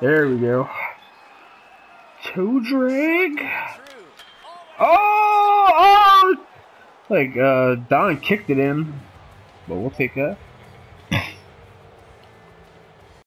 There we go. Toe drag. Oh, oh! Like, uh, Don kicked it in. But we'll take that.